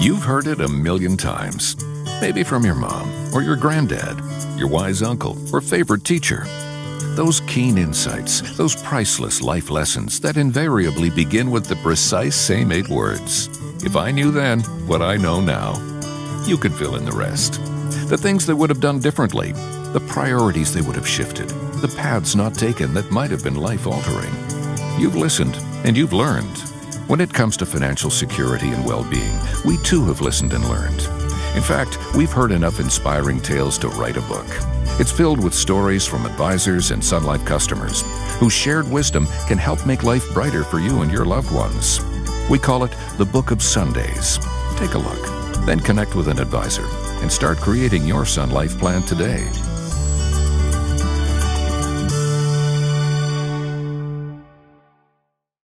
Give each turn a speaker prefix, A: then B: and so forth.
A: You've heard it a million times. Maybe from your mom or your granddad, your wise uncle or favorite teacher. Those keen insights, those priceless life lessons that invariably begin with the precise same eight words. If I knew then what I know now, you can fill in the rest. The things they would have done differently, the priorities they would have shifted, the paths not taken that might have been life altering. You've listened and you've learned. When it comes to financial security and well being, we too have listened and learned. In fact, we've heard enough inspiring tales to write a book. It's filled with stories from advisors and Sun Life customers whose shared wisdom can help make life brighter for you and your loved ones. We call it the Book of Sundays. Take a look, then connect with an advisor and start creating your Sun Life plan today.